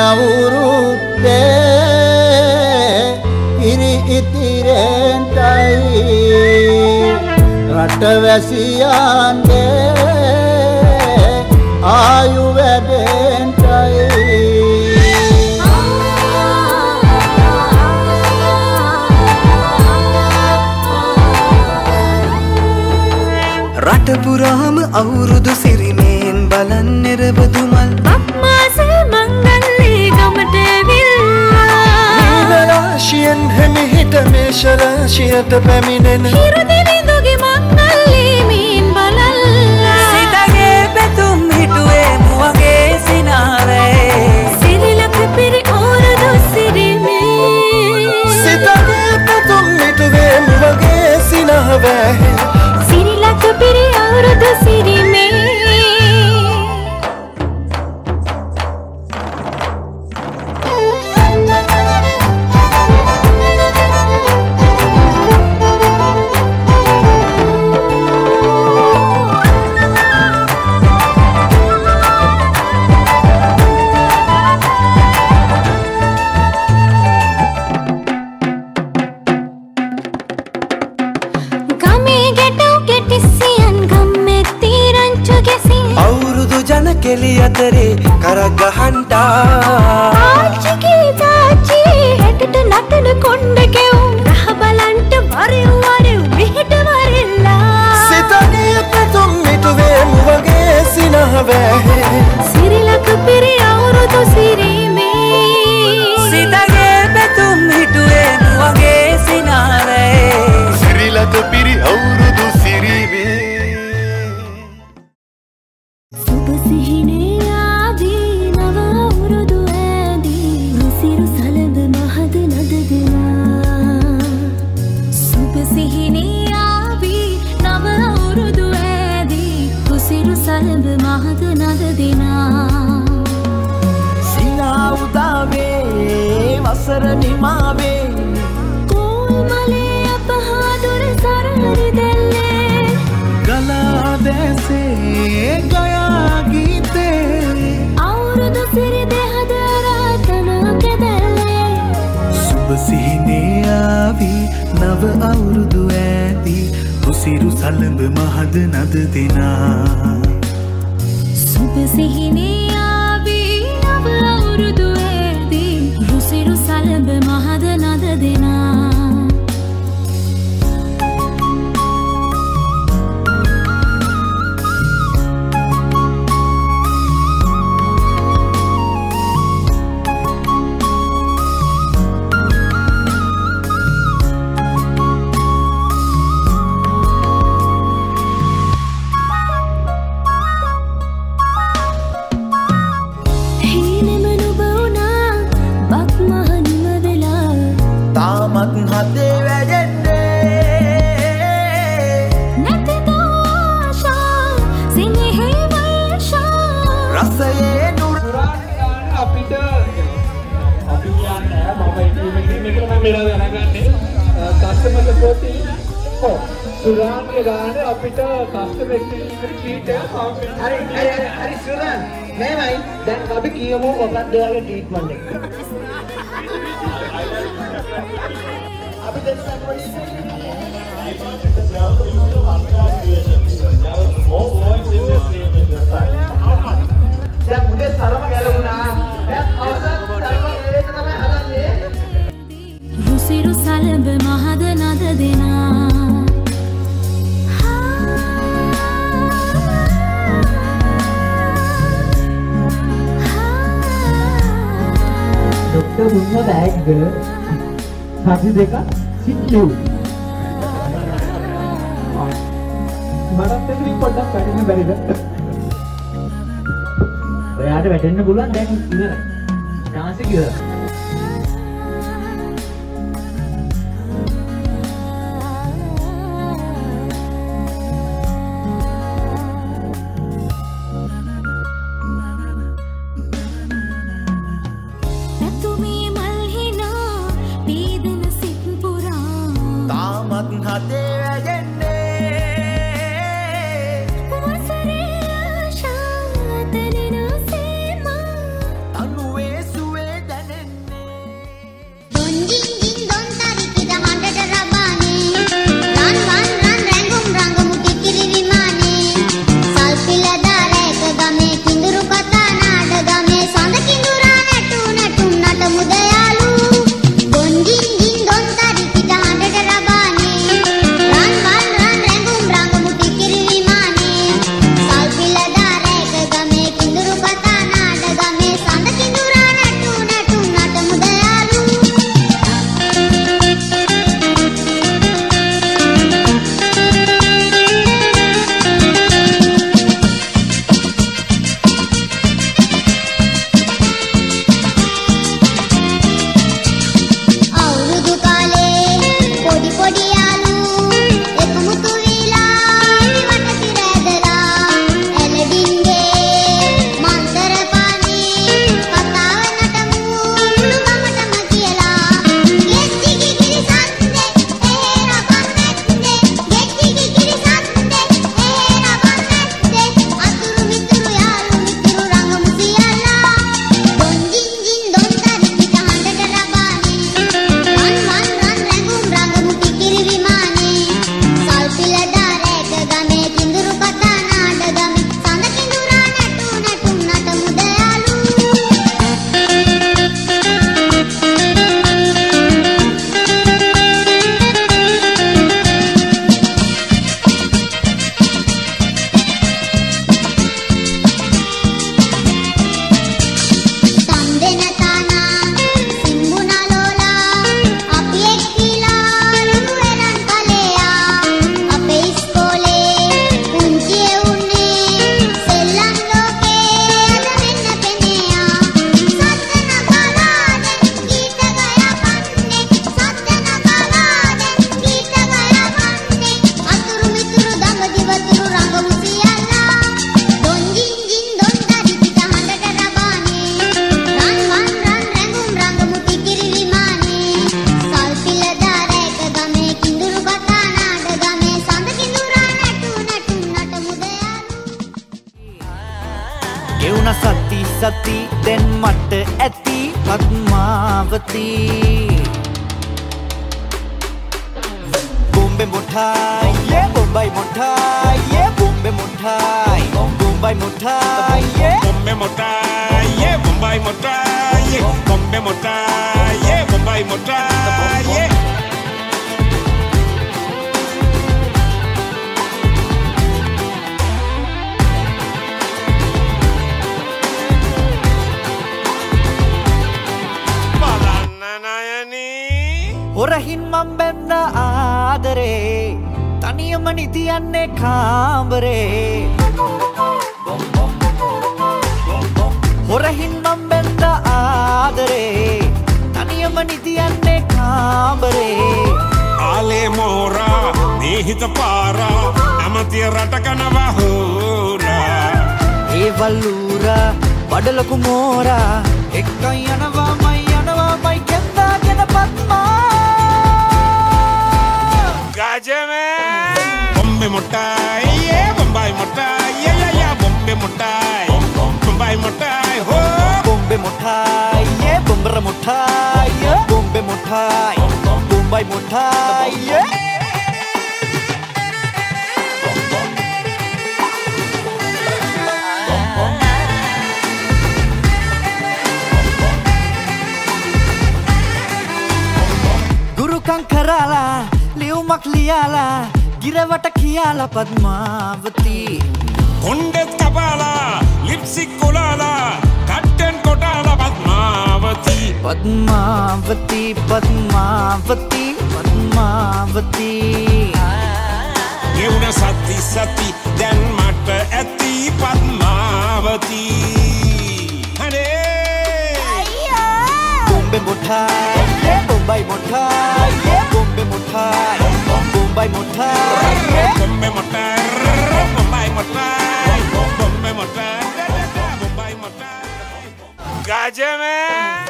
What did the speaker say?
අවුරුද්දේ ඉරි ඉතිරෙන්ටයි රටවැසියන්ගේ ආයු වැඩෙන්ටයි රටපුරාම අවුරුදු සිරිමයෙන් බලන් නෙරබදුමල් හෙමිහිට මේශරාශියට පැමිණෙන හිරුදිවිඳුගේ Ah. සලඹ මහද නද දෙනා. සිනාවුදාවේ වසර නිමාවේ. කෝල්මලේ අපහාදුර සරහරි දැල්ලේ. ගලා දැසේ ගයා ගීතේ. අවුරුදු සිරි දෙහද රාතන කැදැල්ලේ. සුබ සිහිනේ ආවී නව අවුරුදු ඇදී උසිරු සලඹ මහද නද දෙනා சிறப்பு சிகினே ඔව්. සුරාන්ගේ ගානේ අපිට කස්ටමර් එක්ස්පීරියන්ස් ට්‍රීට් එක හරි හරි හරි සුරාන් මේමයි දැන් අපි කියමු මොකක්ද ඔයාගේ ට්‍රීට්මන්ට් එක. අපි දැන් මුදේ තරම ගැලුණා දැන් අවසන් තරම ඒක තමයි හදන්නේ. රුසිරු සලඹ මහද නද දෙනා ડોક્ટર રૂમનો ડાયરેક્ટ ગયો સાથી દેખા ચીટલું મારા તેની પટ્ટા કાઢીને બેઠી ગયા યાર બેઠીને બોલા ને ડાન્સ ગયો දැන් මට ඇති පත්මාවතී Bombe mutai, yeah, Bombay mutai, yeah, bombe mutai, Bombay mutai, yeah. Bombe motai, yeah, Bombay motai, yeah, Bombe motai, yeah, Bombay motai, yeah. තනියම නිතියන්නේ කාම්බරේ හොරහින් මම් බැන්න ආදරේ. තනියම නිතියන්නේ කාම්බරේ ආලේ මෝරා නීහිත පාරා ඇමතිය රටකනවා හෝරා. ඒවල්ලූරා වඩලොකු මෝරා. එක්කයි යනවා මයි යනවා මයි කෙන්දාගෙන පත්මා một mutai yeah bombay mutai yeah yeah yeah bombay mutai bombay mutai ho bombay mutai yeah bombay mutai yeah bombay mutai bombay mutai yeah Guru Kankarala, Liu Makliala, गिरवट कियाला पद्मावती। कुंडे कपाला लिपसी कोलाला कट्टन कोटाला पद्मावती। पद्मावती पद्मावती पद्मावती। ये घेऊन सती सती जन्माट ऐति पद्मावती। अरे बॉम्बे मोठा मुंबई मोठा बॉम्बे मुठा। Bombay Motor Bombay Motor Bombay Motor Bombay Motor Bombay Motor Gaje man